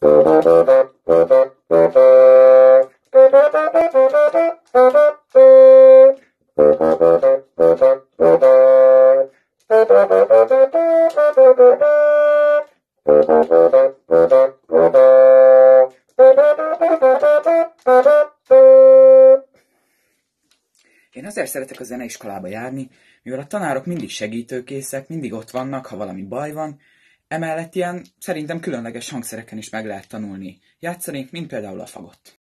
Én azért szeretek a zeneiskolába járni, mivel a tanárok mindig segítőkészek, mindig ott vannak, ha valami baj van, emellett ilyen szerintem különleges hangszereken is meg lehet tanulni játszani, mint például a fagot.